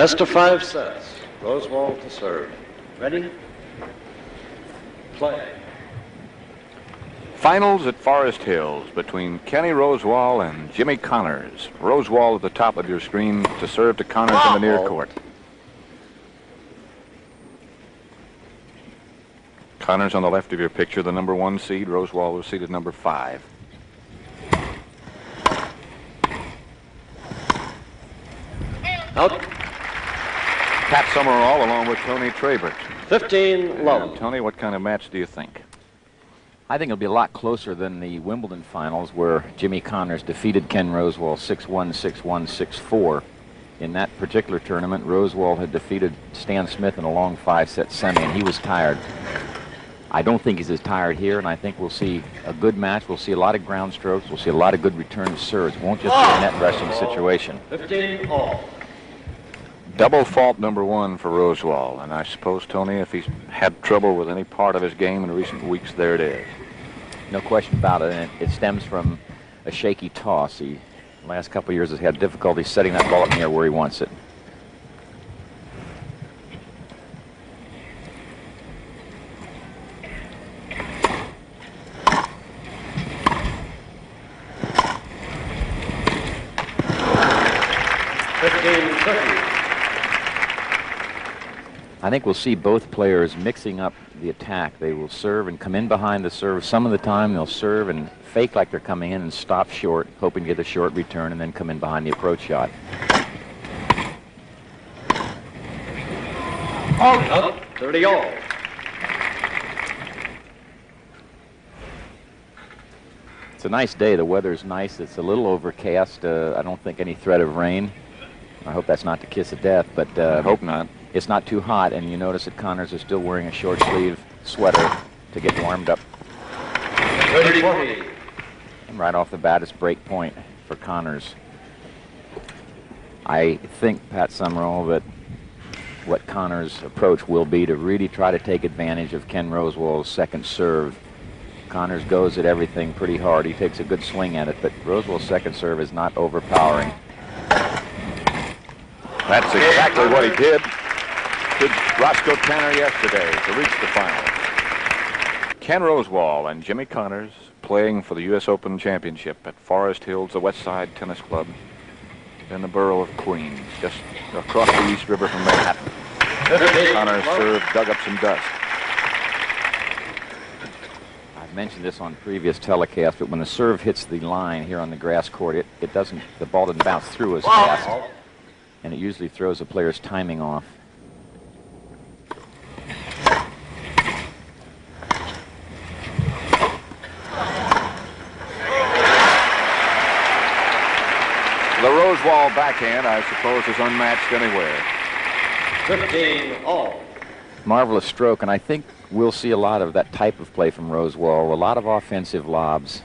Best of five sets. Rosewall to serve. Ready? Play. Finals at Forest Hills between Kenny Rosewall and Jimmy Connors. Rosewall at the top of your screen to serve to Connors in the near court. Connors on the left of your picture, the number one seed. Rosewall was seated number five. Out. Pat Summerall along with Tony Trabert. 15 low. And Tony, what kind of match do you think? I think it'll be a lot closer than the Wimbledon finals where Jimmy Connors defeated Ken Rosewall 6-1, 6-1, 6-4. In that particular tournament, Rosewall had defeated Stan Smith in a long five-set semi, and he was tired. I don't think he's as tired here, and I think we'll see a good match. We'll see a lot of ground strokes. We'll see a lot of good return serves. It won't just be a net rushing situation. 15 all. Double fault number one for Rosewall, and I suppose, Tony, if he's had trouble with any part of his game in recent weeks, there it is. No question about it, and it, stems from a shaky toss. He, last couple years, has had difficulty setting that ball up near where he wants it. I think we'll see both players mixing up the attack. They will serve and come in behind the serve. Some of the time they'll serve and fake like they're coming in and stop short, hoping to get a short return and then come in behind the approach shot. Out. 30 all. It's a nice day. The weather's nice. It's a little overcast. Uh, I don't think any threat of rain. I hope that's not the kiss of death, but uh, I hope not. It's not too hot, and you notice that Connors is still wearing a short sleeve sweater to get warmed up. 30 20. And right off the bat, it's break point for Connors. I think, Pat Summerall, that what Connors' approach will be to really try to take advantage of Ken Rosewall's second serve. Connors goes at everything pretty hard. He takes a good swing at it, but Rosewall's second serve is not overpowering. That's exactly what he did Roscoe Tanner yesterday to reach the final. Ken Rosewall and Jimmy Connors playing for the U.S. Open Championship at Forest Hills, the West Side Tennis Club in the borough of Queens, just across the East River from Manhattan. Connors served, dug up some dust. I've mentioned this on previous telecasts, but when the serve hits the line here on the grass court, it, it doesn't, the ball doesn't bounce through as fast, and it usually throws the player's timing off. The Rosewall backhand, I suppose, is unmatched anywhere. 15 all. Marvelous stroke, and I think we'll see a lot of that type of play from Rosewall, a lot of offensive lobs.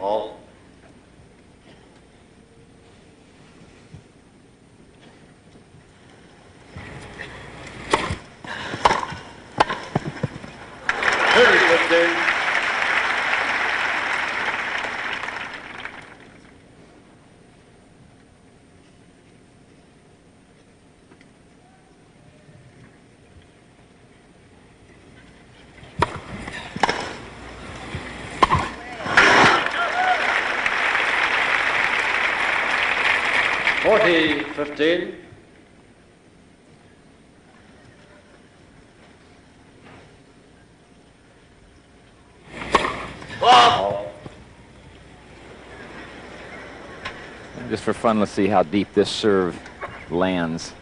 All. Thirty fifteen. Forty fifteen. All. Just for fun, let's see how deep this serve lands.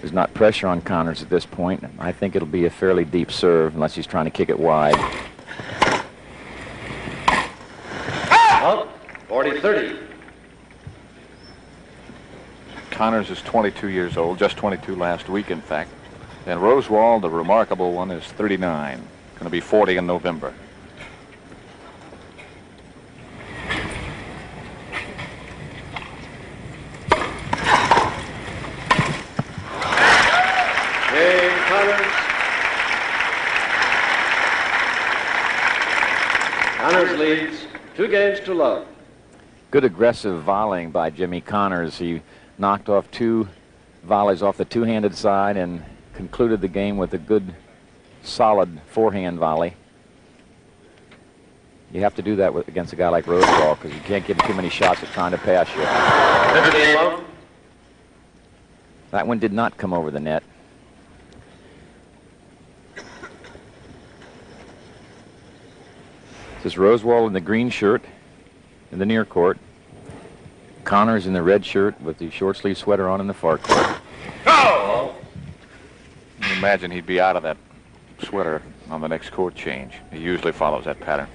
There's not pressure on Connors at this point. I think it'll be a fairly deep serve unless he's trying to kick it wide. Forty thirty. Connors is 22 years old, just 22 last week, in fact. And Rosewall, the remarkable one, is 39. Going to be 40 in November. Jay Connors. Connors leads two games to love. good aggressive volleying by Jimmy Connors. He knocked off two volleys off the two-handed side and concluded the game with a good, solid forehand volley. You have to do that with, against a guy like Rosewall because you can't give him too many shots at trying to pass you. That one did not come over the net. This is Rosewall in the green shirt in the near court. Connors in the red shirt with the short sleeve sweater on in the far corner. court. Imagine he'd be out of that sweater on the next court change. He usually follows that pattern.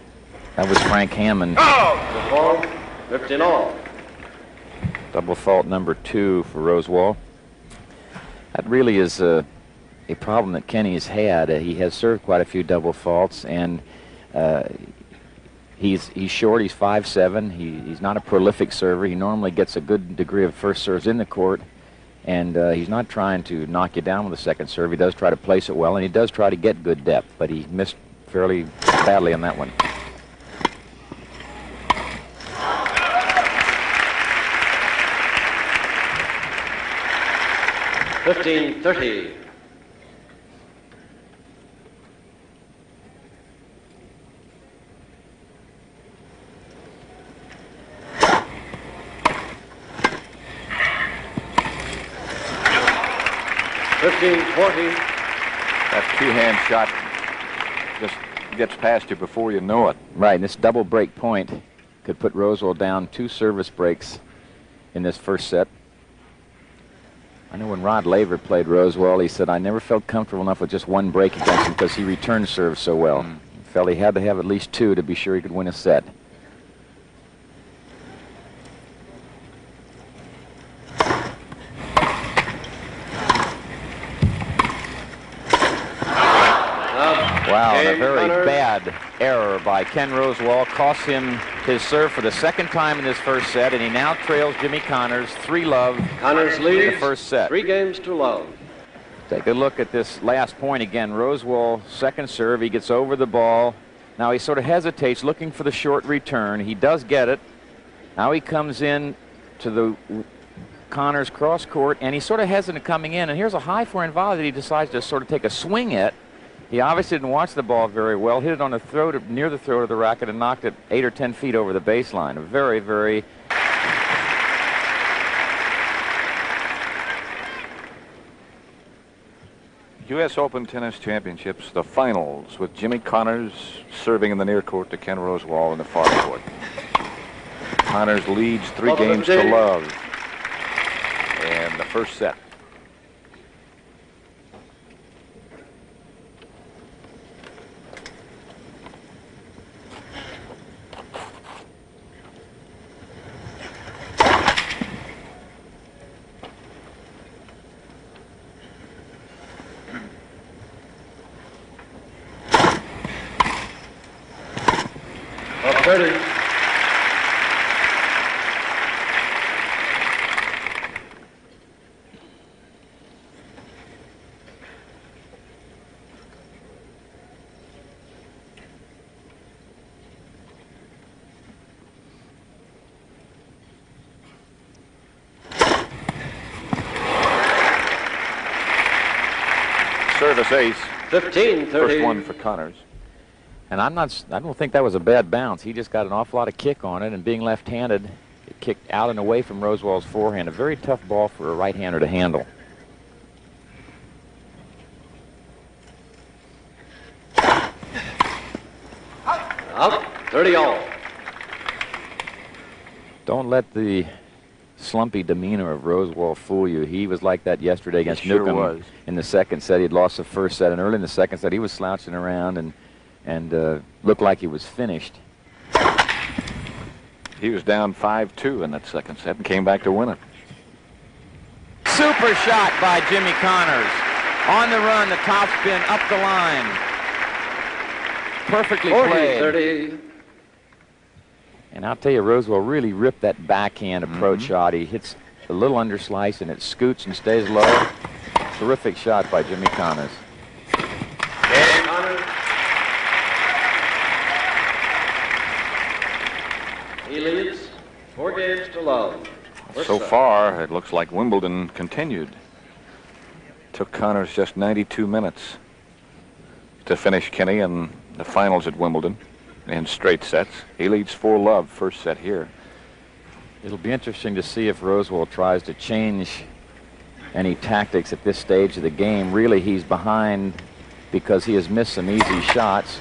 That was Frank Hammond. The ball. 15 all. Double fault number two for Rosewall. That really is a, a problem that Kenny has had. Uh, he has served quite a few double faults, and uh, he's he's short. He's five seven. He, he's not a prolific server. He normally gets a good degree of first serves in the court, and uh, he's not trying to knock you down with a second serve. He does try to place it well, and he does try to get good depth, but he missed fairly badly on that one. Fifteen thirty. Fifteen forty. That two-hand shot just gets past you before you know it. Right, and this double break point could put Rosewall down two service breaks in this first set. I know when Rod Laver played Rosewall, he said, I never felt comfortable enough with just one break against him because he returned serve so well. Mm. Felt he had to have at least two to be sure he could win a set. Wow, and a very Connors. bad error by Ken Rosewall Costs him his serve for the second time in this first set, and he now trails Jimmy Connors three love. Connors leads the first set. Three games to love. Take a look at this last point again. Rosewall, second serve, he gets over the ball. Now he sort of hesitates, looking for the short return. He does get it. Now he comes in to the Connors cross court, and he's sort of hesitant coming in. And here's a high forehand volley that he decides to sort of take a swing at. He obviously didn't watch the ball very well. Hit it on the throat, of, near the throat of the racket, and knocked it eight or ten feet over the baseline. A very, very U.S. Open Tennis Championships, the finals, with Jimmy Connors serving in the near court to Ken Rosewall in the far court. Connors leads three Love games to love in the first set. Of thirty. Service ace, Fifteen thirty. first one for Connors. And I'm not, I don't think that was a bad bounce. He just got an awful lot of kick on it, and being left-handed, it kicked out and away from Rosewall's forehand. A very tough ball for a right-hander to handle. Up. Thirty all. Don't let the slumpy demeanor of Rosewall fool you. He was like that yesterday against sure Newcombe was. in the second set. He'd lost the first set, and early in the second set, he was slouching around and and uh, looked like he was finished. He was down 5-2 in that second set and came back to win it. Super shot by Jimmy Connors. On the run, the top spin up the line. Perfectly Forty played. thirty. And I'll tell you, Rosewall really ripped that backhand approach Mhm. shot. He hits a little underslice and it scoots and stays low. Terrific shot by Jimmy Connors. He leads Four games to love. First So far, it looks like Wimbledon continued. Took Connors just 92 minutes to finish Kenny in the finals at Wimbledon in straight sets. He leads 4 love first set here. It'll be interesting to see if Rosewall tries to change any tactics at this stage of the game. Really, he's behind because he has missed some easy shots,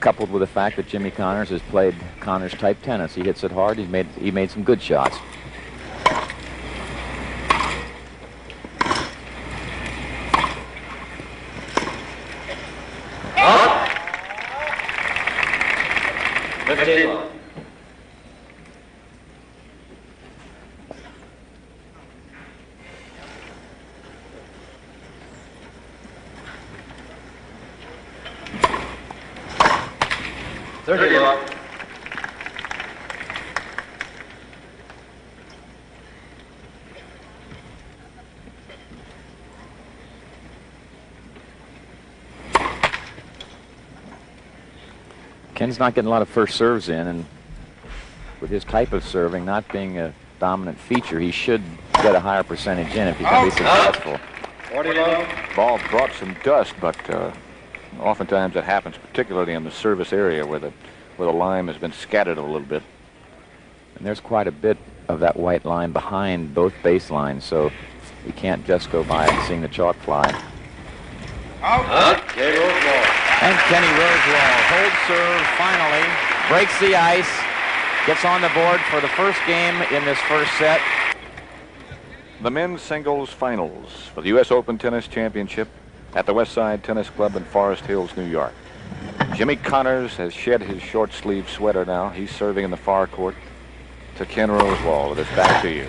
coupled with the fact that Jimmy Connors has played Connors type tennis. He hits it hard. He's made he made some good shots. Fifteen love. Thirty love. Ken's not getting a lot of first serves in, and with his type of serving not being a dominant feature, he should get a higher percentage in if he's going to be successful. Forty love. Ball brought some dust, but uh, oftentimes it happens, particularly in the service area where the where the lime has been scattered a little bit. And there's quite a bit of that white line behind both baselines, so you can't just go by and seeing the chalk fly. Game Rosewall. And Kenny Rosewall holds serve finally, breaks the ice, gets on the board for the first game in this first set. The men's singles finals for the U.S. Open Tennis Championship at the Westside Tennis Club in Forest Hills, New York. Jimmy Connors has shed his short sleeve sweater now. He's serving in the far court to Ken Rosewall with his back to you.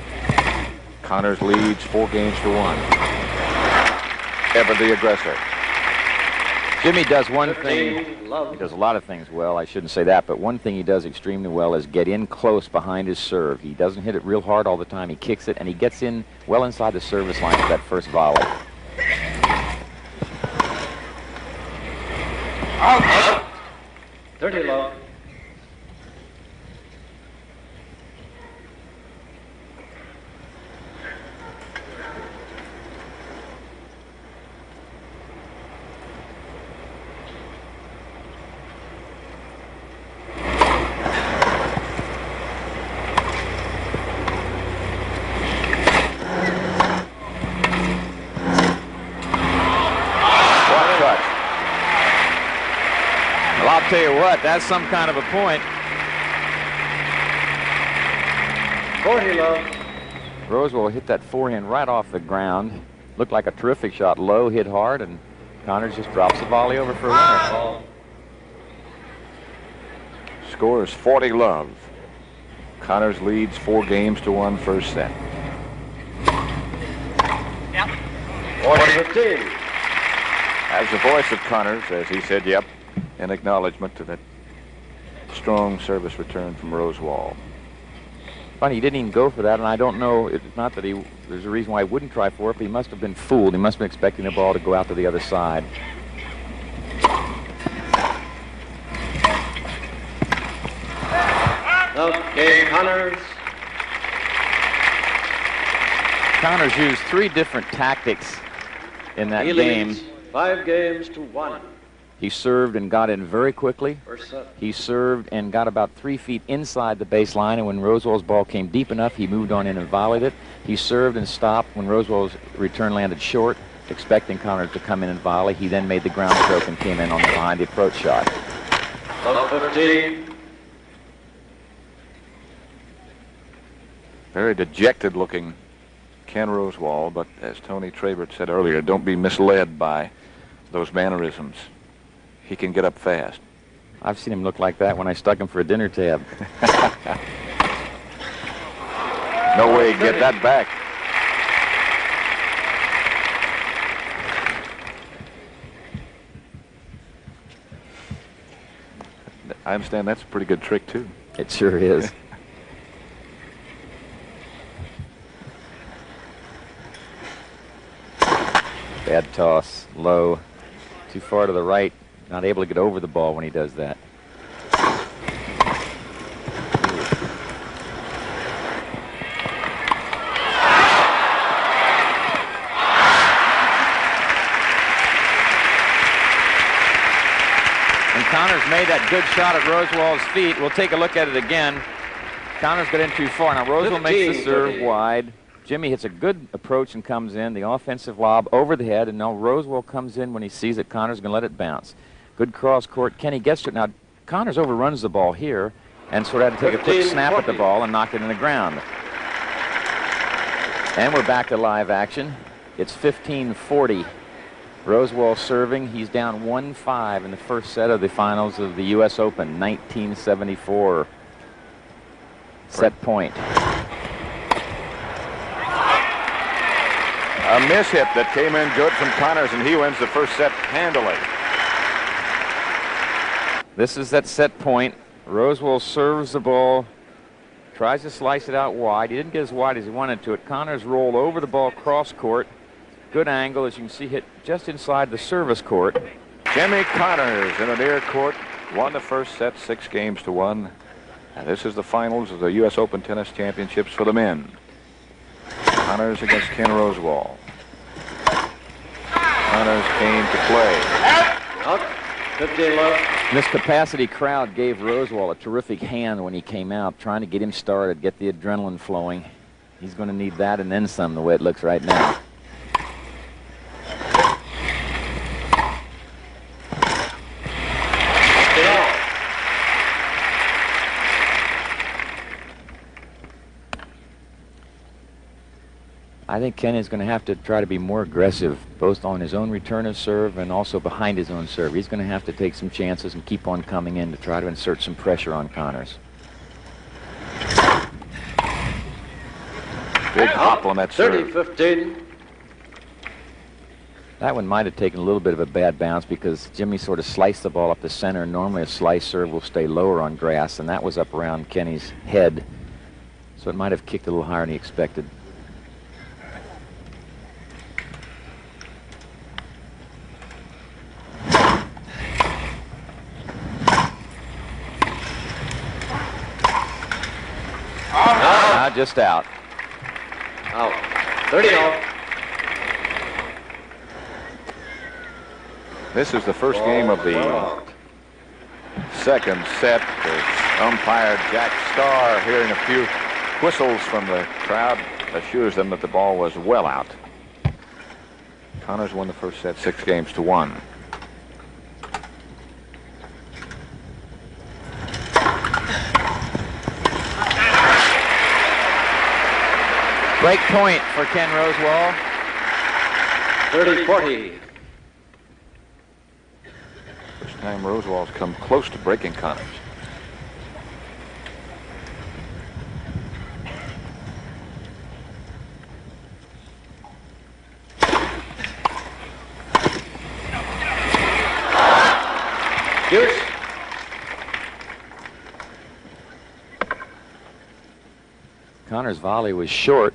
Connors leads four games to one. Ever the aggressor. Jimmy does one thing. He does a lot of things well. I shouldn't say that, but one thing he does extremely well is get in close behind his serve. He doesn't hit it real hard all the time. He kicks it, and he gets in well inside the service line for that first volley. Thirty love. What touch? Well, I'll tell you what, that's some kind of a point. Forty love. Rosewall hit that forehand right off the ground. Looked like a terrific shot, low, hit hard, and Connors just drops the volley over for a winner. Ball. Ah! Score is 40 love. Connors leads four games to one first set. Forty fifteen. As the voice of Connors, as he said, yep, in acknowledgement to that strong service return from Rosewall. Funny, he didn't even go for that, and I don't know. It's not that he. There's a reason why he wouldn't try for it, but he must have been fooled. He must have been expecting the ball to go out to the other side. Okay, Connors. Connors used three different tactics in that He game. leads five games to one. He served and got in very quickly. He served and got about three feet inside the baseline, and when Rosewall's ball came deep enough, he moved on in and volleyed it. He served and stopped when Rosewall's return landed short, expecting Connors to come in and volley. He then made the ground stroke and came in on the behind the approach shot. Love fifteen. Very dejected looking Ken Rosewall, but as Tony Trabert said earlier, don't be misled by those mannerisms. He can get up fast. I've seen him look like that when I stuck him for a dinner tab. No way he'd get that back. I understand that's a pretty good trick, too. It sure is. Bad toss, low, too far to the right, not able to get over the ball when he does that. And Connors made that good shot at Rosewall's feet. We'll take a look at it again. Connors got in too far. Now Rosewall makes the serve wide. Jimmy hits a good approach and comes in. The offensive lob over the head, and now Rosewall comes in when he sees that Connor's going to let it bounce. Good cross court. Kenny gets to it. Now Connors overruns the ball here, and sort of had to take a quick snap at the ball and knock it in the ground. And we're back to live action. It's 15-40. Rosewall serving. He's down 1-5 in the first set of the finals of the U.S. Open, 1974. Set point. A miss hit that came in good from Connors, and he wins the first set handily. This is that set point. Rosewall serves the ball, tries to slice it out wide. He didn't get as wide as he wanted to it. Connors rolled over the ball cross court. Good angle, as you can see, hit just inside the service court. Jimmy Connors in the near court won the first set six games to one. And this is the finals of the U.S. Open Tennis Championships for the men. Connors against Ken Rosewall. Connors came to play. 15 left. This capacity crowd gave Rosewall a terrific hand when he came out, trying to get him started, get the adrenaline flowing. He's going to need that and then some, the way it looks right now. I think Ken is going to have to try to be more aggressive, both on his own return of serve and also behind his own serve. He's going to have to take some chances and keep on coming in to try to insert some pressure on Connors. Big hop on that 30 serve. 15. That one might have taken a little bit of a bad bounce because Jimmy sort of sliced the ball up the center. Normally a slice serve will stay lower on grass, and that was up around Kenny's head. So it might have kicked a little higher than he expected. Ah, just out. Out. 30 all. This is the first game of the second set. The umpire Jack Starr hearing a few whistles from the crowd assures them that the ball was well out. Connors won the first set six games to one. Break point for Ken Rosewall. 30 40. First time Rosewall's come close to breaking Connors. Deuce. Connor's volley was short,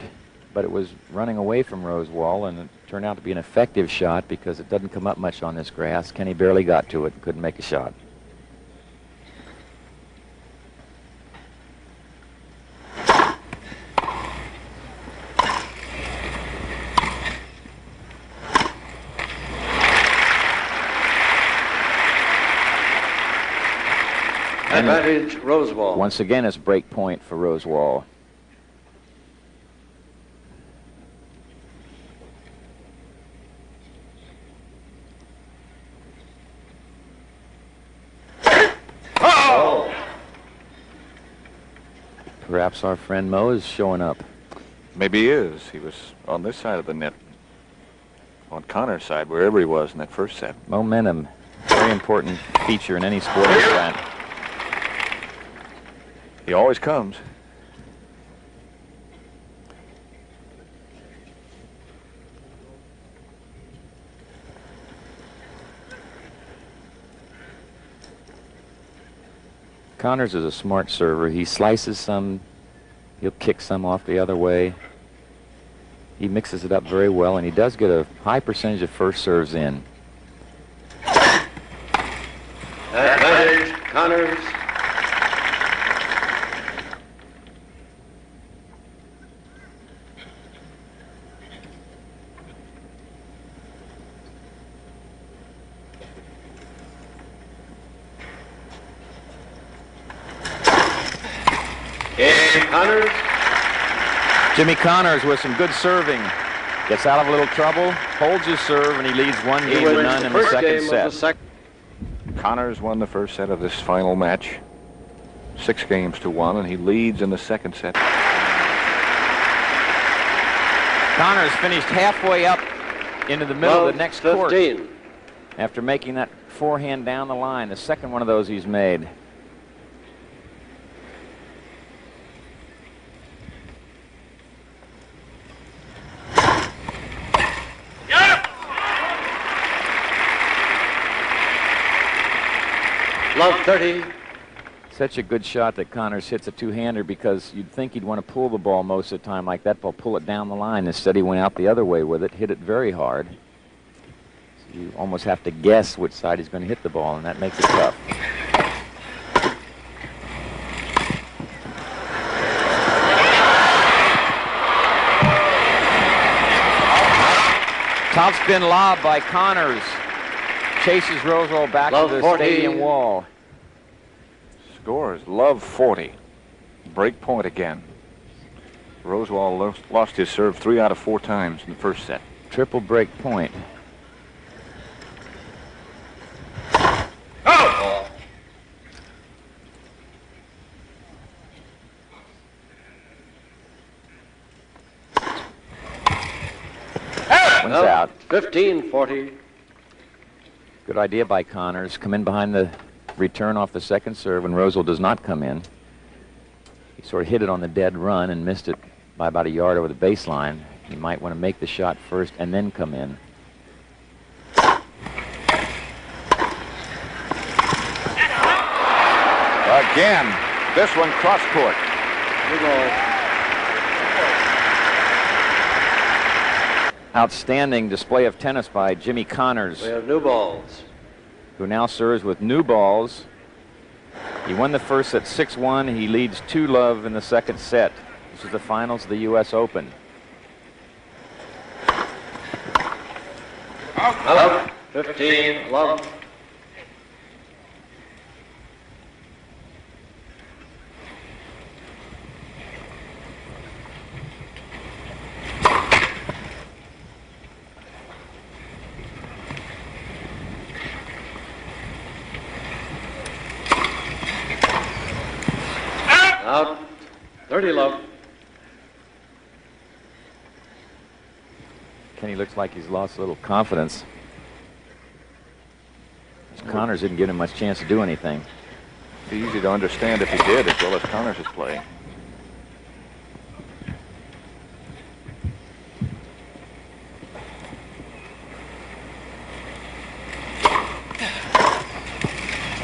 but it was running away from Rosewall, and it turned out to be an effective shot because it doesn't come up much on this grass. Kenny barely got to it and couldn't make a shot. And Advantage Rosewall. once again, it's break point for Rosewall. Oh. Perhaps our friend Mo is showing up. Maybe he is. He was on this side of the net. On Connor's side, wherever he was in that first set. Momentum, very important feature in any sporting event. He always comes. Connors is a smart server. He slices some, he'll kick some off the other way. He mixes it up very well, and he does get a high percentage of first serves in. Connors. Game Connors. Jimmy Connors with some good serving. Gets out of a little trouble, holds his serve, and he leads one He game to none the in the second set. the second. Connors won the first set of this final match, six games to one, and he leads in the second set. Connors finished halfway up into the middle of the 12, next court after making that forehand down the line. The second one of those he's made. Love 30. Such a good shot that Connors hits a two-hander because you'd think he'd want to pull the ball most of the time like that, but pull it down the line. Instead, he went out the other way with it, hit it very hard. So you almost have to guess which side he's going to hit the ball, and that makes it tough. Top spin lob by Connors. Chases Rosewall back Love to the 40. stadium wall. Scores love 40. Break point again. Rosewall lo- lost his serve three out of four times in the first set. Triple break point. Oh! One's Love out. 15 40. Good idea by Connors. Come in behind the return off the second serve, and Rosewall does not come in. He sort of hit it on the dead run and missed it by about a yard over the baseline. He might want to make the shot first and then come in. Again, this one cross court. New ball. Outstanding display of tennis by Jimmy Connors. We have new balls. who now serves with new balls. He won the first at 6-1. He leads 2 love in the second set. This is the finals of the U.S. Open. Love 15. Love. Out. 30 love. Kenny looks like he's lost a little confidence. Connors didn't give him much chance to do anything. It's easy to understand if he did, as well as Connors is playing.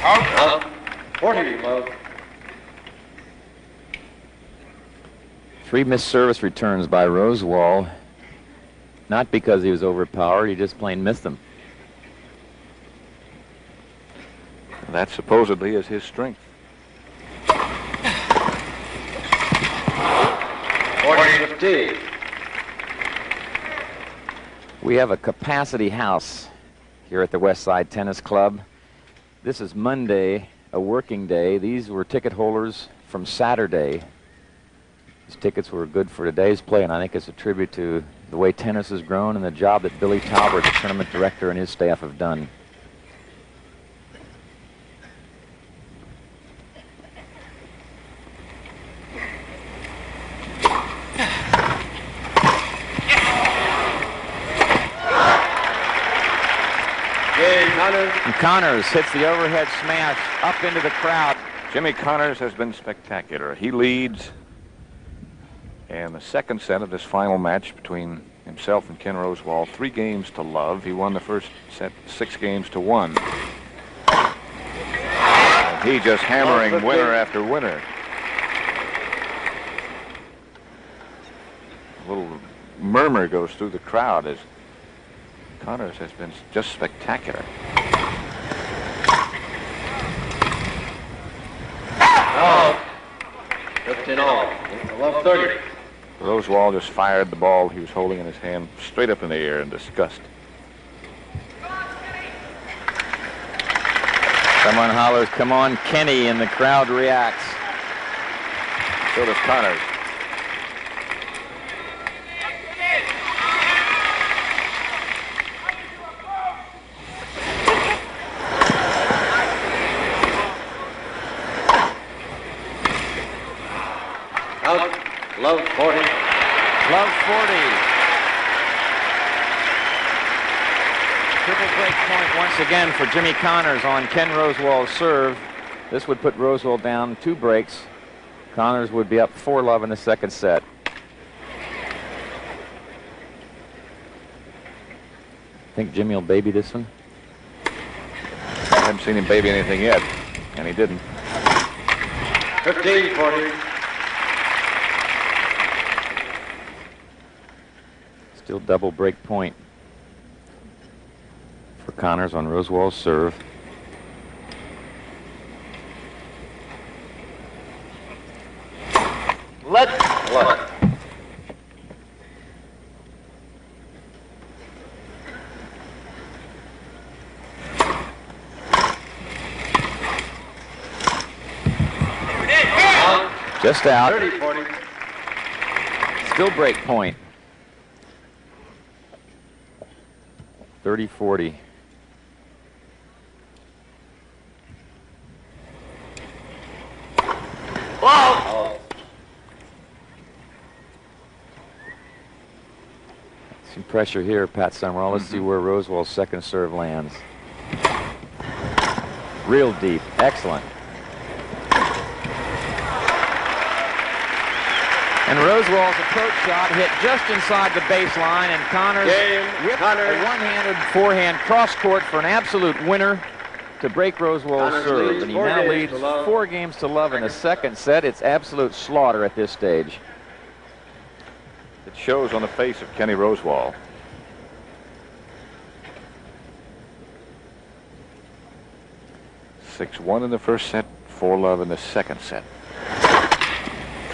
Out. 40 love. Three missed service returns by Rosewall. Not because he was overpowered, he just plain missed them. That supposedly is his strength. 40 15. We have a capacity house here at the West Side Tennis Club. This is Monday, a working day. These were ticket holders from Saturday. These tickets were good for today's play, and I think it's a tribute to the way tennis has grown and the job that Billy Talbert, the tournament director, and his staff have done. And Connors hits the overhead smash up into the crowd. Jimmy Connors has been spectacular. He leads in the second set of this final match between himself and Ken Rosewall, three games to love. He won the first set six games to one. And he just hammering winner after winner. A little murmur goes through the crowd as Connors has been just spectacular. Out. 15 all. Love 30. Rosewall just fired the ball he was holding in his hand straight up in the air in disgust. Someone hollers, come on, Kenny, and the crowd reacts. So does Connors. Out. Love 40. Love 40. Triple break point once again for Jimmy Connors on Ken Rosewall's serve. This would put Rosewall down two breaks. Connors would be up 4 love in the second set. Think Jimmy will baby this one? I haven't seen him baby anything yet, and he didn't. 15 40. Still double break point for Connors on Rosewall's serve. Let. Love. Just out. 30 40. Still break point. 30 40. Wow. Some pressure here, Pat Summerall. Let's see mm-hmm. where Rosewall's second serve lands. Real deep. Excellent. And Rosewall's approach shot hit just inside the baseline, and Connors Game, whipped Connors. a one-handed forehand cross court for an absolute winner to break Rosewall's serve. And he now leads four games to love in the second set. It's absolute slaughter at this stage. It shows on the face of Kenny Rosewall. Six one in the first set, four love in the second set.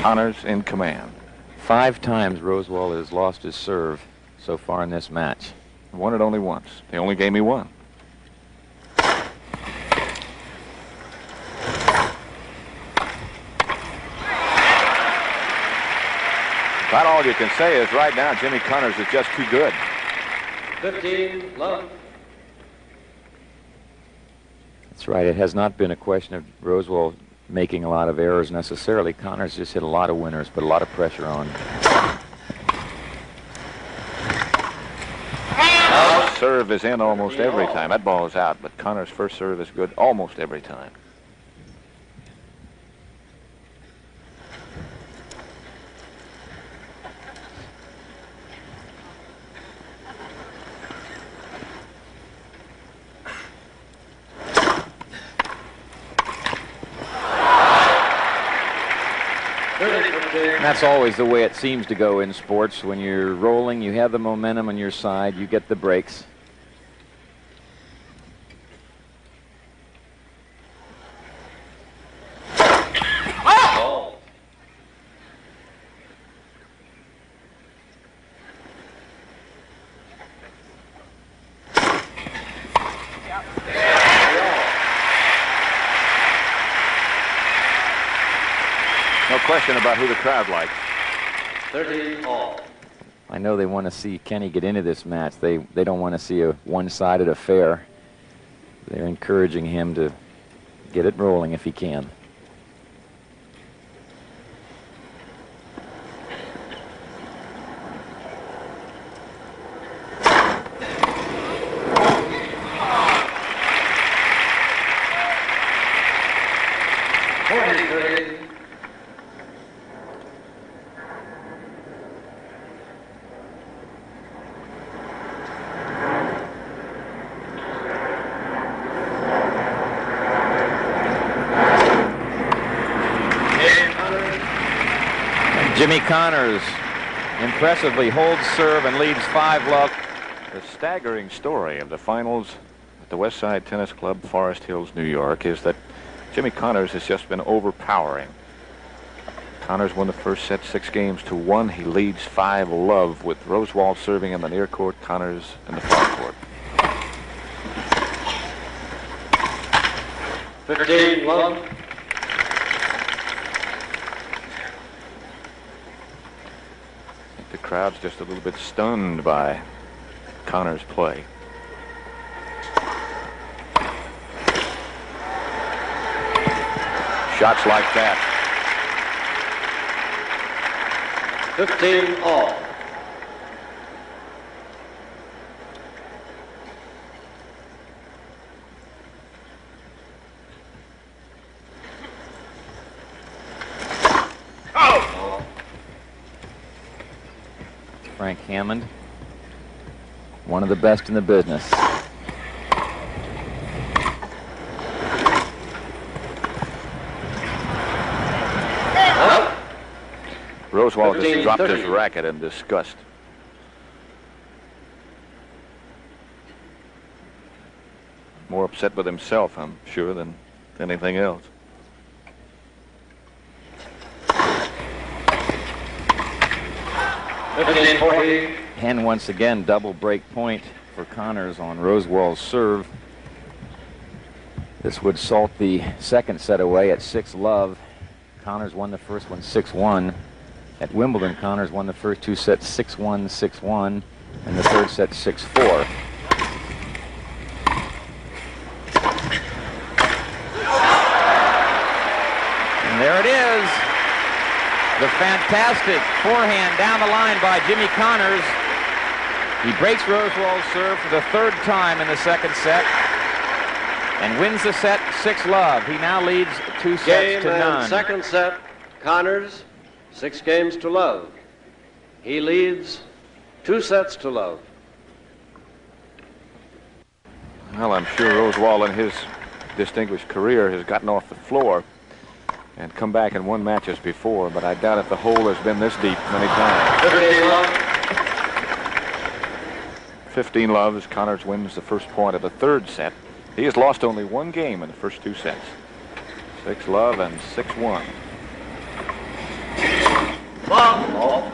Connors in command. Five times Rosewall has lost his serve so far in this match. Won it only once. The only game he won. About all you can say is right now Jimmy Connors is just too good. 15 love. That's right. It has not been a question of Rosewall making a lot of errors necessarily. Connors just hit a lot of winners, put a lot of pressure on. Serve is in almost every time. That ball is out, but Connors' first serve is good almost every time. And that's always the way it seems to go in sports. When you're rolling, you have the momentum on your side, you get the breaks. Ball. No question about who the crowd likes. 30 all. I know they want to see Kenny get into this match. They they don't want to see a one-sided affair. They're encouraging him to get it rolling if he can. Forty-three. Game Connors. Impressively holds serve and leads five love. The staggering story of the finals at the West Side Tennis Club, Forest Hills, New York, is that Jimmy Connors has just been overpowering. Connors won the first set six games to one. He leads five love with Rosewall serving in the near court, Connors in the far court. 15 love. Crowd's just a little bit stunned by Connors' play. Shots like that. 15 all. Hammond, one of the best in the business. Rosewall just 15, dropped 30. his racket in disgust. More upset with himself, I'm sure, than anything else. And once again, double break point for Connors on Rosewall's serve. This would salt the second set away at 6 love. Connors won the first one 6 1. At Wimbledon, Connors won the first two sets 6 1, 6 1, and the third set 6 4. Fantastic forehand down the line by Jimmy Connors. He breaks Rosewall's serve for the third time in the second set and wins the set 6 love. He now leads two sets Game to and none. second set. Connors, six games to love. He leads two sets to love. Well, I'm sure Rosewall in his distinguished career has gotten off the floor and come back in one matches before, but I doubt if the hole has been this deep many times. 15 loves. Connors wins the first point of the third set. He has lost only one game in the first two sets. Six love and six one. Ball. Ball.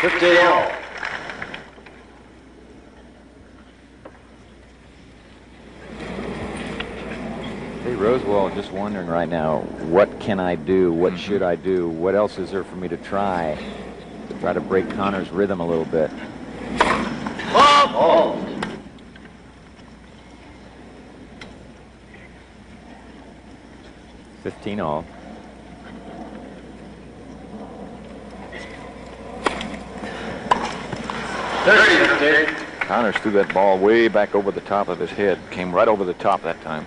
15 all. Hey, Rosewall, just wondering right now, what can I do? What mm-hmm. should I do? What else is there for me to try? To try to break Connor's rhythm a little bit. Oh. Fifteen all. Thirty. Fifteen. Connors threw that ball way back over the top of his head. Came right over the top that time.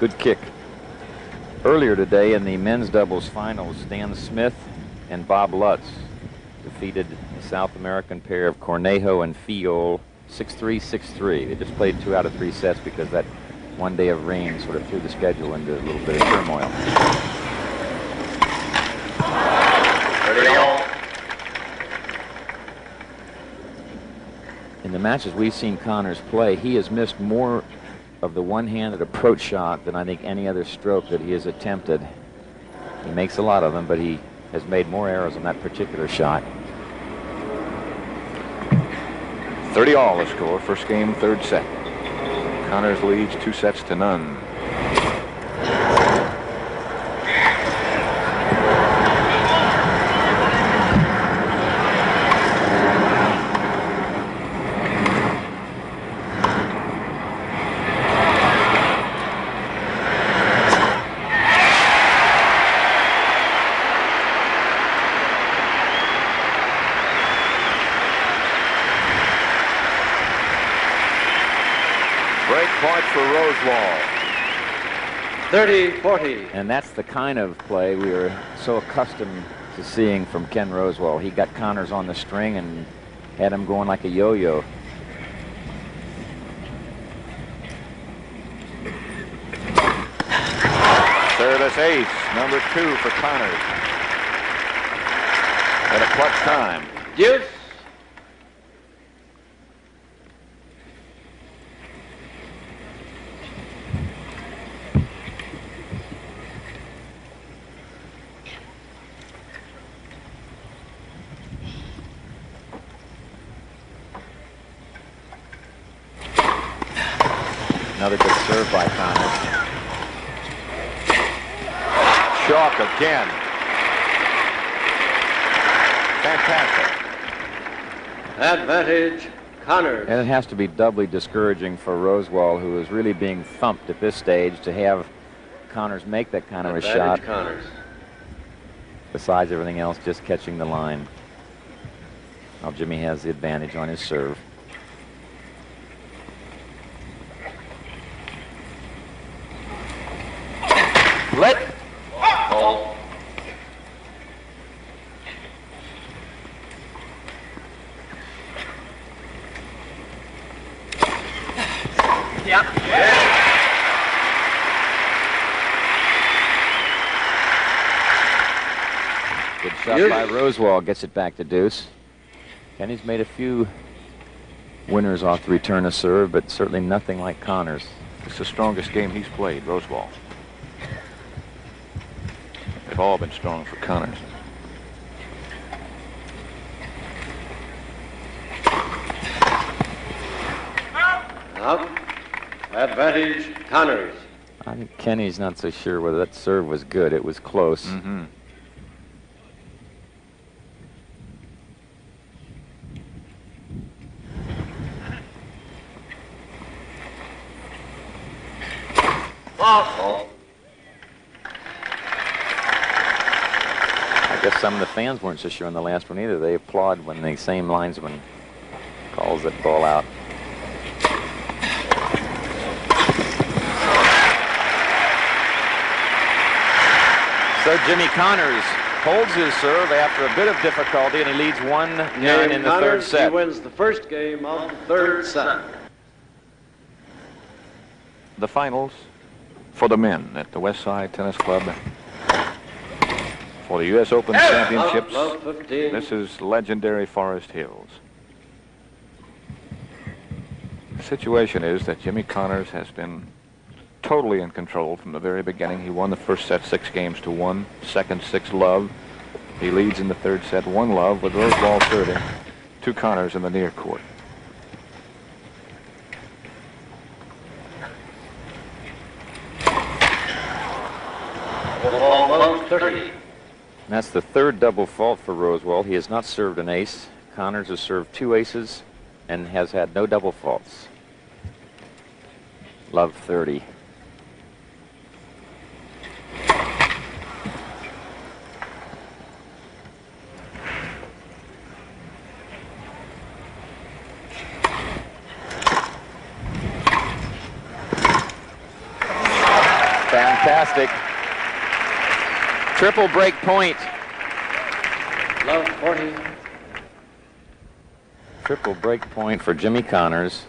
Good kick. Earlier today in the men's doubles finals, Stan Smith and Bob Lutz defeated the South American pair of Cornejo and Fillol 6-3, 6-3. They just played two out of three sets because that one day of rain sort of threw the schedule into a little bit of turmoil. Thirty all. In the matches we've seen Connors play, he has missed more of the one-handed approach shot than I think any other stroke that he has attempted. He makes a lot of them, but he has made more errors on that particular shot. 30 all the score. First game, third set. Connors leads two sets to none. 30, 40. And that's the kind of play we were so accustomed to seeing from Ken Rosewall. He got Connors on the string and had him going like a yo-yo. Service ace, number two for Connors. And a clutch time. Deuce. Again. Fantastic. Advantage, Connors. And it has to be doubly discouraging for Rosewall, who is really being thumped at this stage, to have Connors make that kind of a Advantage, shot. Connors. Besides everything else, just catching the line. Now Jimmy has the advantage on his serve. Let. Ball. Good shot Yes. by Rosewall. Gets it back to Deuce. Kenny's made a few winners off the return of serve, but certainly nothing like Connors. It's the strongest game he's played, Rosewall. They've all been strong for Connors. Out. Advantage, Connors. I think Kenny's not so sure whether that serve was good. It was close. Mm-hmm. Ball. I guess some of the fans weren't so sure on the last one either. They applaud when the same linesman calls that ball out. So Jimmy Connors holds his serve after a bit of difficulty, and he leads one nine Game in the third Connors. He wins the first game of the third set. The finals for the men at the West Side Tennis Club for the U.S. Open Championships. This is legendary Forest Hills. The situation is that Jimmy Connors has been totally in control from the very beginning. He won the first set six games to one, second six love. He leads in the third set one love with Rosewall serving two Connors in the near court. Ball love 30. That's the third double fault for Rosewall. He has not served an ace. Connors has served two aces and has had no double faults. Love 30. Fantastic. Triple break point. Love 40. Triple break point for Jimmy Connors.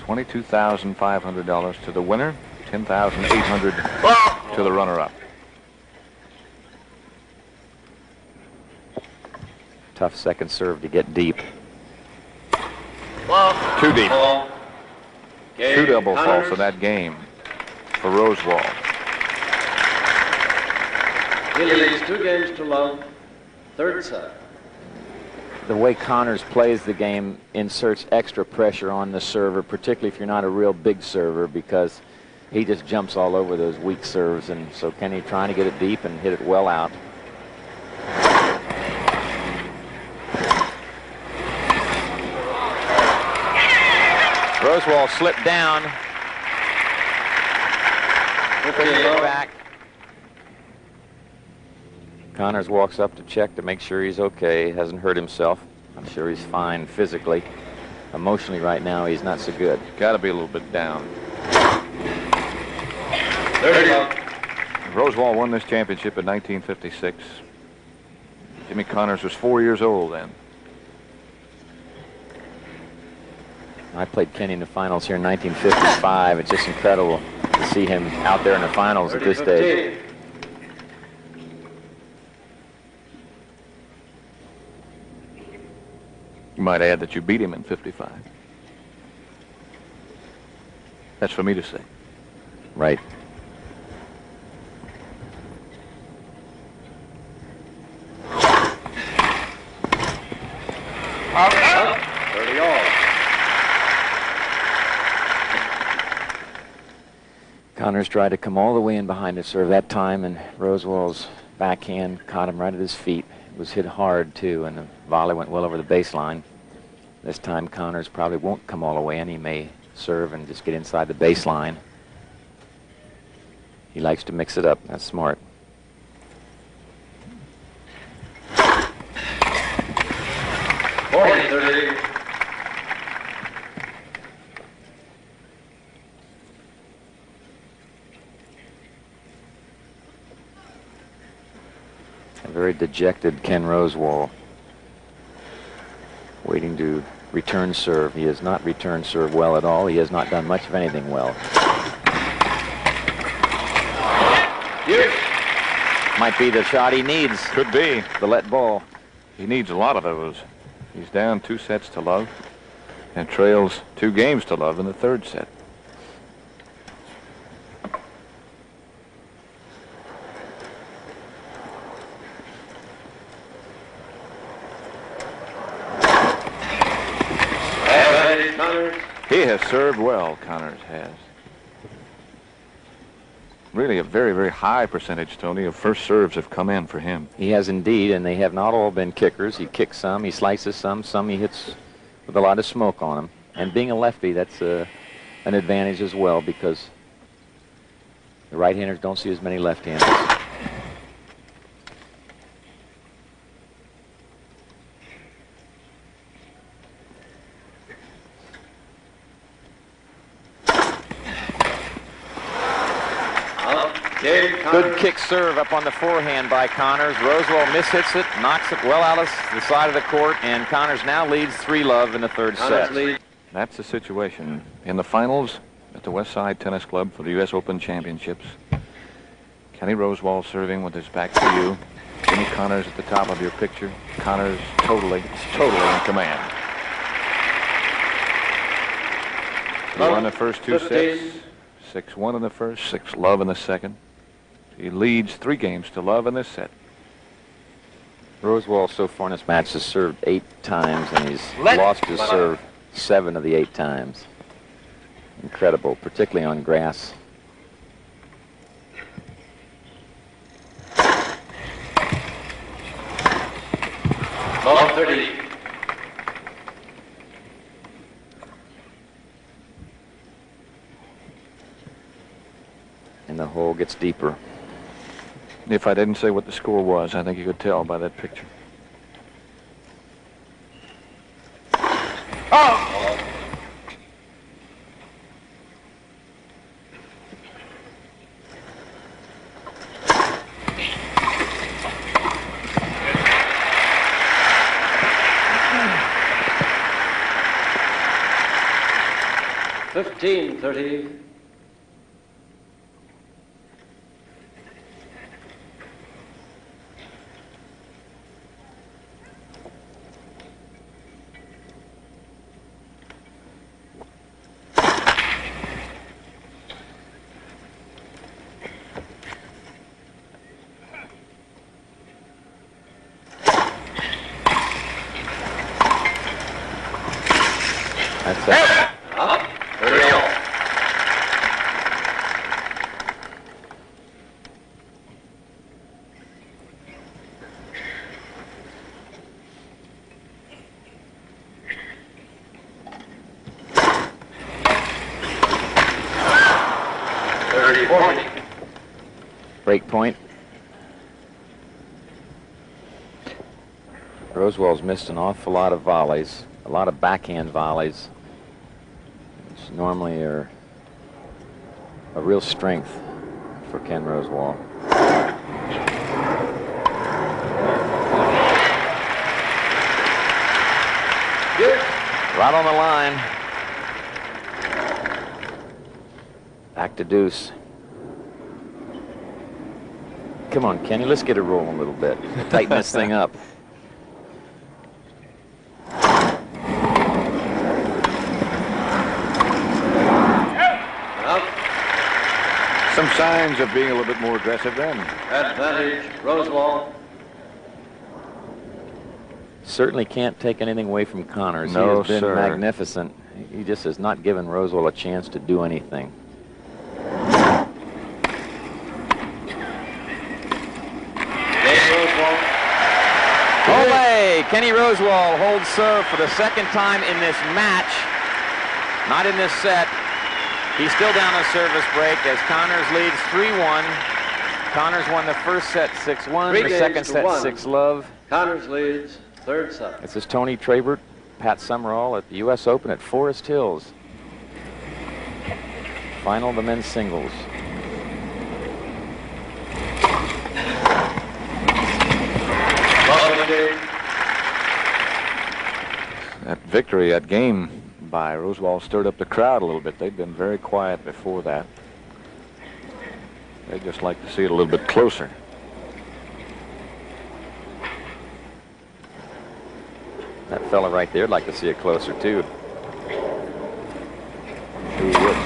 $22,500 to the winner, 10,800 to the runner-up. Tough second serve to get deep. Too deep. Two double faults in that game for Rosewall. He leads two games to love. Third set. The way Connors plays the game inserts extra pressure on the server, particularly if you're not a real big server, because he just jumps all over those weak serves. And so Kenny trying to get it deep and hit it well out. Rosewall slipped down. Get love. back. Connors walks up to check to make sure he's okay. Hasn't hurt himself. I'm sure he's fine physically. Emotionally, right now, he's not so good. Got to be a little bit down. 30 love. Rosewall won this championship in 1956. Jimmy Connors was four years old then. I played Kenny in the finals here in 1955. It's just incredible to see him out there in the finals at this stage. 15. You might add that you beat him in 55. That's for me to say. Right. Out. 30 all. Connors tried to come all the way in behind the serve that time, and Rosewall's backhand caught him right at his feet. It was hit hard, too, and the volley went well over the baseline. This time, Connors probably won't come all the way in. He may serve and just get inside the baseline. He likes to mix it up. That's smart. A very dejected Ken Rosewall waiting to return serve. He has not returned serve well at all. He has not done much of anything well. Might be the shot he needs. Could be. The let ball. He needs a lot of those. He's down two sets to love and trails two games to love in the third set. Advantage Connors. He has served well, Connors has. Really a very, very high percentage, Tony, of first serves have come in for him. He has indeed, and they have not all been kickers. He kicks some, he slices some, some he hits with a lot of smoke on him. And being a lefty, that's uh, an advantage as well because the right-handers don't see as many left-handers. Up. Game Connors. Good kick serve up on the forehand by Connors. Rosewall mishits it, knocks it well out of the side of the court, and Connors now leads 3-love in the third Connors set. leads. That's the situation in the finals at the West Side Tennis Club for the U.S. Open Championships. Kenny Rosewall serving with his back to you. Jimmy Connors at the top of your picture. Connors totally, totally in command. He won the first two sets. 6-1 in the first, 6 love in the second. He leads three games to love in this set. Rosewall so far in this match has served eight times, and he's Let- lost his serve seven of the eight times. Incredible, particularly on grass. Ball 30. And the hole gets deeper. If I didn't say what the score was, I think you could tell by that picture. Fifteen thirty. That's it. Up. Thirty all. Thirty forty. Break point. Rosewall's missed an awful lot of volleys, a lot of backhand volleys, which normally are a real strength for Ken Rosewall. Right on the line. Back to deuce. Come on, Kenny, let's get it rolling a little bit. Tighten this thing. Up. signs of being a little bit more aggressive then. Advantage, Rosewall. Certainly can't take anything away from Connors. No, he has been sir. magnificent. He just has not given Rosewall a chance to do anything. Kenny Rosewall holds serve for the second time in this match, not in this set. He's still down a service break as Connors leads 3-1. Connors won the first set 6-1, the second set 6-love. Connors leads third set. This is Tony Trabert, Pat Summerall at the U.S. Open at Forest Hills. Final of the men's singles. That victory, that game by Rosewall stirred up the crowd a little bit. They'd been very quiet before that. They'd just like to see it a little bit closer. That fella right there would like to see it closer, too. Who would?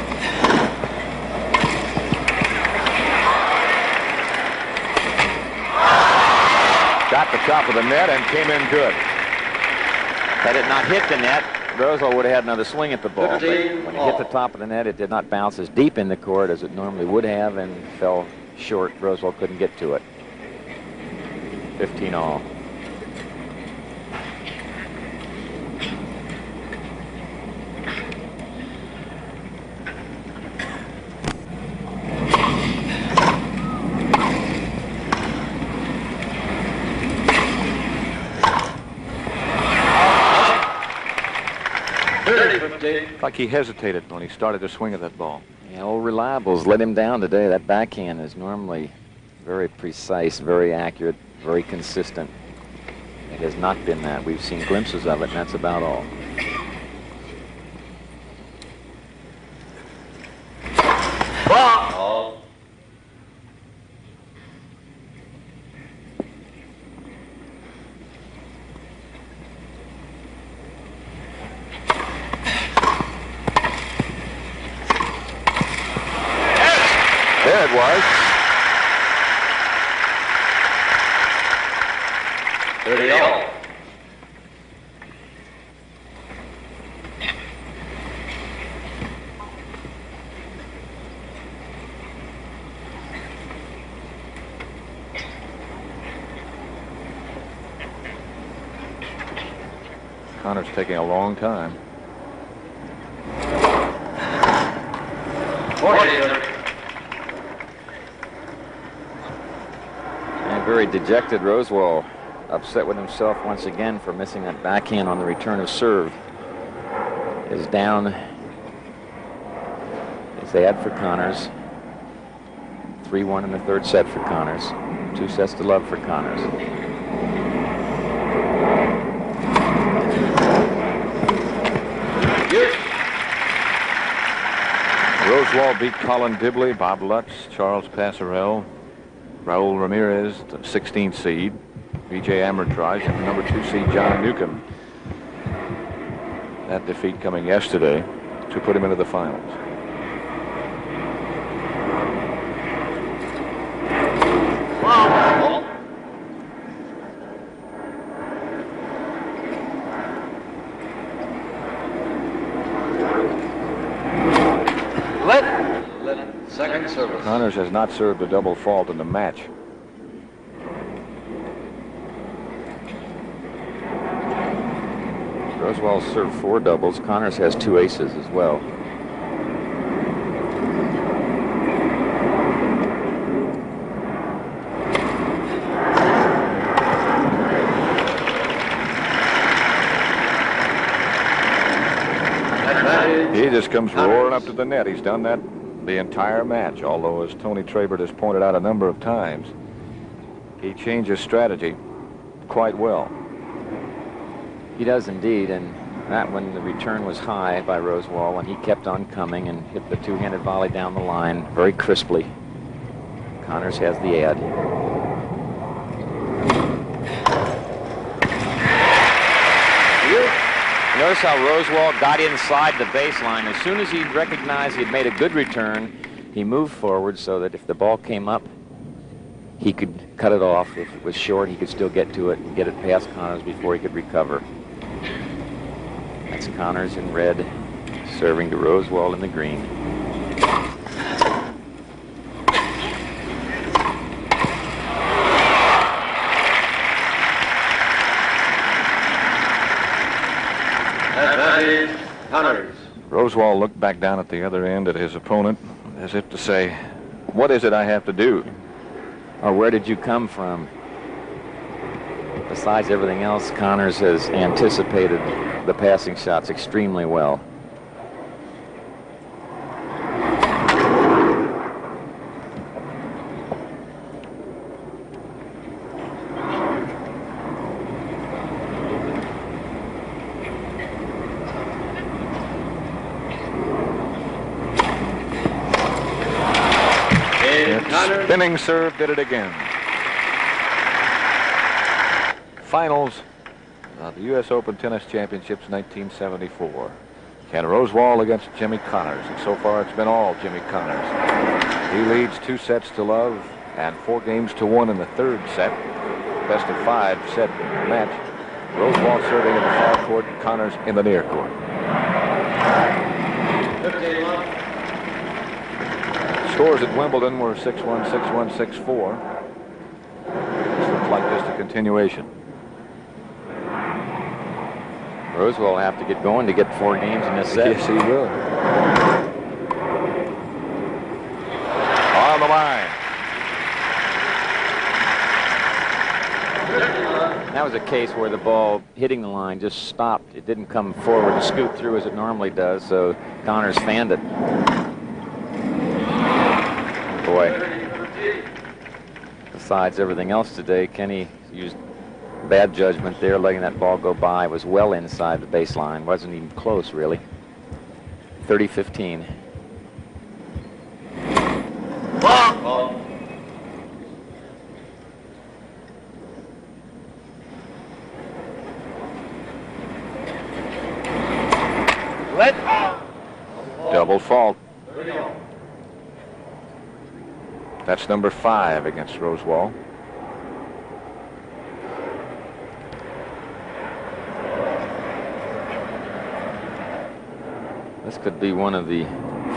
Got the top of the net and came in good. Had it not hit the net, Rosewall would have had another swing at the ball. But when it hit the top of the net, it did not bounce as deep in the court as it normally would have and fell short. Rosewall couldn't get to it. 15 all. Thirty fifteen. Like he hesitated when he started to swing at that ball. Yeah, old Reliables let him down today. That backhand is normally very precise, very accurate, very consistent. It has not been that. We've seen glimpses of it, and that's about all. All. There it was. Thirty all. Connor's taking a long time. And very dejected Rosewall, upset with himself once again for missing that backhand on the return of serve. Is down as they had for Connors. 3-1 in the third set for Connors. Two sets to love for Connors. Rosewall beat Colin Dibley, Bob Lutz, Charles Pasarell, Raul Ramirez, the 16th seed, Vijay Amritraj, and the number two seed John Newcombe. That defeat coming yesterday to put him into the finals. All. Let. Let. Second service. Connors has not served a double fault in the match. Rosewall served four doubles. Connors has two aces as well. He just comes roaring up to the net. He's done that the entire match, although, as Tony Trabert has pointed out a number of times, he changes strategy quite well. He does indeed, and that when the return was high by Rosewall, and he kept on coming and hit the two-handed volley down the line very crisply. Connors has the ad. Notice how Rosewall got inside the baseline. As soon as he recognized he had made a good return, he moved forward so that if the ball came up, he could cut it off. If it was short, he could still get to it and get it past Connors before he could recover. That's Connors in red, serving to Rosewall in the green. Advantage, Connors. Rosewall looked back down at the other end at his opponent as if to say, what is it I have to do? Or where did you come from? Besides everything else, Connors has anticipated the passing shots extremely well. In That Connors. Spinning serve did it again. Finals of the U.S. Open Tennis Championships 1974. Ken Rosewall against Jimmy Connors. And so far it's been all Jimmy Connors. He leads two sets to love and four games to one in the third set. Best of five set match. Rosewall serving in the far court, Connors in the near court. 15 love. Scores at Wimbledon were 6-1, 6-1, 6-4. This looks like just a continuation. Rosewall will have to get going to get four games in this set. Yes, he will. On the line. That was a case where the ball hitting the line just stopped. It didn't come forward and scoot through as it normally does, so Connors fanned it. Boy, besides everything else today, Kenny used bad judgment there, letting that ball go by. It was well inside the baseline. Wasn't even close, really. 30-15. Ball. Let. Double fault. That's number five against Rosewall. This could be one of the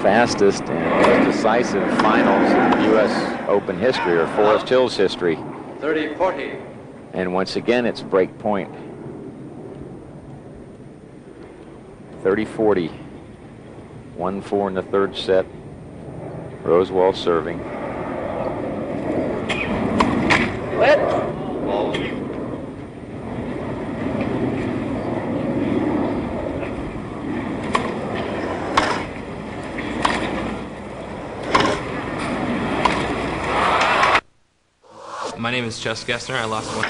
fastest and most decisive finals in U.S. Open history or Forest Hills history. 30 40. And once again, it's break point. 30-40. 1-4 in the third set. Rosewall serving. Let. My name is Jess Gessner. I lost one.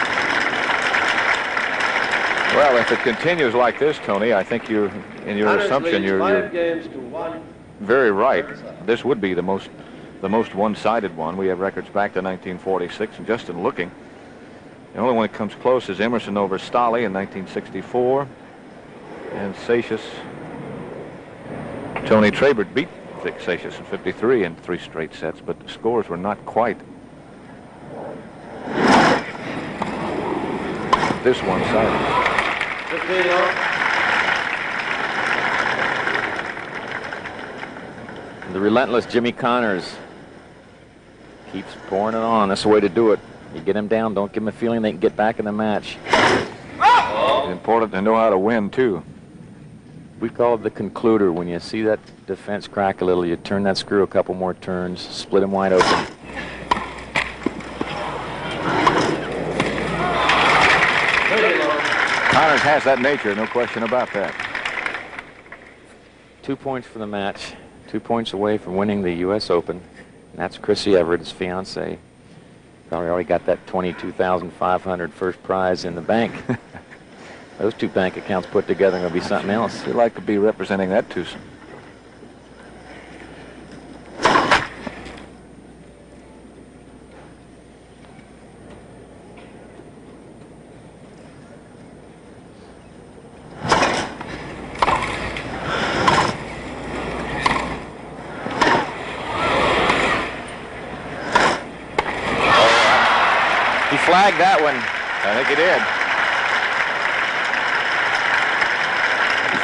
Well, if it continues like this, Tony, I think you, in your Connors assumption, you're, you're games to one. very right. This would be the most, the most one-sided one. We have records back to 1946, and just in looking, the only one that comes close is Emerson over Stolle in 1964, and Seixas. Tony Trabert beat Vic Seixas in 53 in three straight sets, but the scores were not quite this one-sided. The relentless Jimmy Connors keeps pouring it on. That's the way to do it. You get him down, don't give him a feeling they can get back in the match. Oh! It's important to know how to win, too. We call it the concluder. When you see that defense crack a little, you turn that screw a couple more turns, split him wide open. Connors has that nature, no question about that. Two points for the match, two points away from winning the U.S. Open. And that's Chrissy Evert, his fiance. Probably already got that 22,500 first prize in the bank. Those two bank accounts put together are going to be something else. You'd like to be representing that twosome. he did.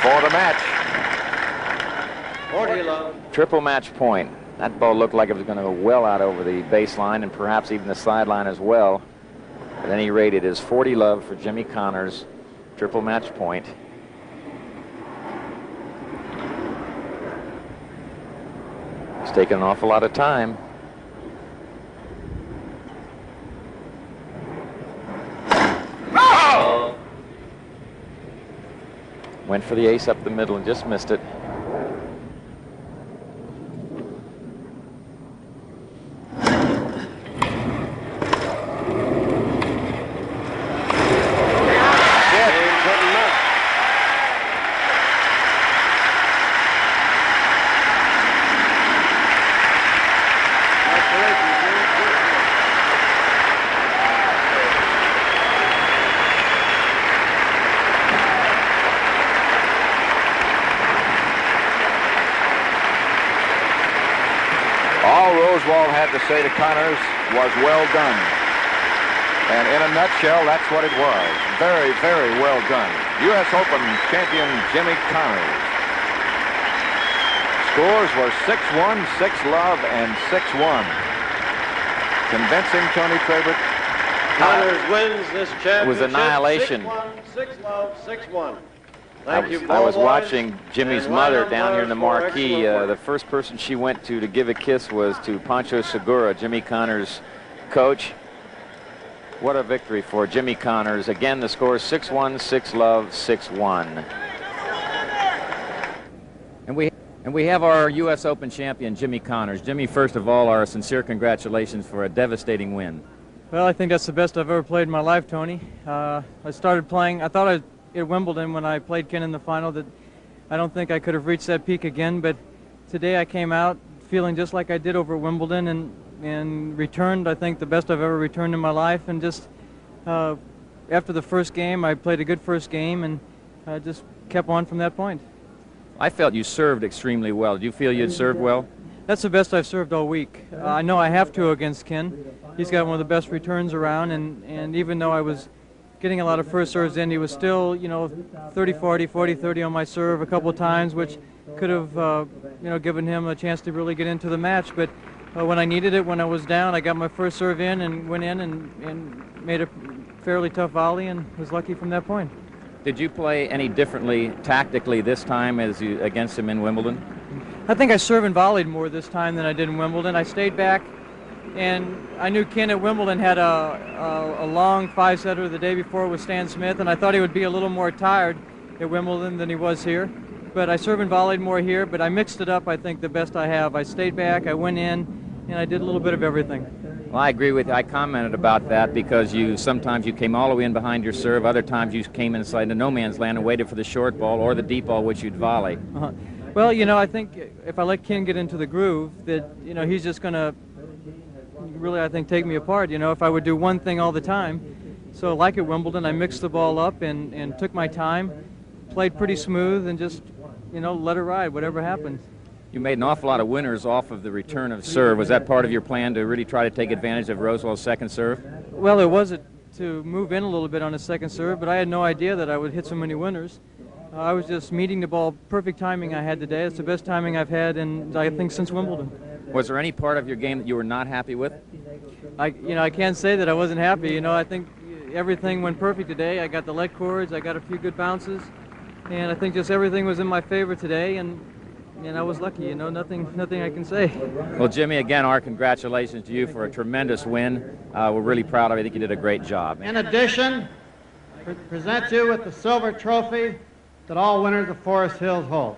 For the match. 40 love. Triple match point. That ball looked like it was going to go well out over the baseline and perhaps even the sideline as well. At any rate, it is 40 love for Jimmy Connors, triple match point. It's taken an awful lot of time. Went for the ace up the middle and just missed it. James Hutton Nutt. Congratulations, James. Good work. All Rosewall had to say to Connors was well done. And in a nutshell, that's what it was. Very, very well done. U.S. Open champion Jimmy Connors. Scores were 6-1, 6-love, and 6-1. Convincing Tony Trabert. Connors wins this championship. It was annihilation. 6-1, 6-love, 6-1. I was, you, I was watching Jimmy's mother down here in the marquee. Uh, the first person she went to to give a kiss was to Pancho Segura, Jimmy Connors' coach. What a victory for Jimmy Connors. Again, the score is 6-1, 6-love, 6-1. And we and we have our U.S. Open champion, Jimmy Connors. Jimmy, first of all, our sincere congratulations for a devastating win. Well, I think that's the best I've ever played in my life, Tony. Uh, I started playing, I thought I, at Wimbledon when I played Ken in the final that I don't think I could have reached that peak again, but today I came out feeling just like I did over at Wimbledon and, and returned, I think, the best I've ever returned in my life. And just uh, after the first game, I played a good first game and uh, just kept on from that point. I felt you served extremely well. Do you feel you'd served well? That's the best I've served all week. Uh, I know I have to against Ken. He's got one of the best returns around, and, and even though I was getting a lot of first serves in, he was still, you know, 30 40, 40 30 on my serve a couple of times, which could have, uh, you know, given him a chance to really get into the match. But uh, when I needed it, when I was down, I got my first serve in and went in and, and made a fairly tough volley and was lucky from that point. Did you play any differently tactically this time as you against him in Wimbledon? I think I served and volleyed more this time than I did in Wimbledon. I stayed back, and I knew Ken at Wimbledon had a, a, a long five setter the day before with Stan Smith, and I thought he would be a little more tired at Wimbledon than he was here. But I served and volleyed more here, but I mixed it up, I think, the best I have. I stayed back, I went in, and I did a little bit of everything. Well, I agree with you. I commented about that because you sometimes you came all the way in behind your serve, other times you came inside into no man's land and waited for the short ball or the deep ball, which you'd volley. Uh-huh. Well, you know, I think if I let Ken get into the groove, that you know he's just going to really, I think, take me apart. You know, if I would do one thing all the time. So, like at Wimbledon, I mixed the ball up and and took my time, played pretty smooth, and just you know let it ride, whatever happened. You made an awful lot of winners off of the return of serve. Was that part of your plan to really try to take advantage of Rosewall's second serve? Well, it was a, to move in a little bit on his second serve, but I had no idea that I would hit so many winners. I was just meeting the ball, perfect timing I had today. It's the best timing I've had, in I think since Wimbledon. Was there any part of your game that you were not happy with? I, you know, I can't say that I wasn't happy. You know, I think everything went perfect today. I got the let cords, I got a few good bounces, and I think just everything was in my favor today, and and I was lucky. You know, nothing, nothing I can say. Well, Jimmy, again, our congratulations to you for a tremendous win. Uh, we're really proud of you. I think you did a great job. In addition, pre- present you with the silver trophy that all winners of Forest Hills hold.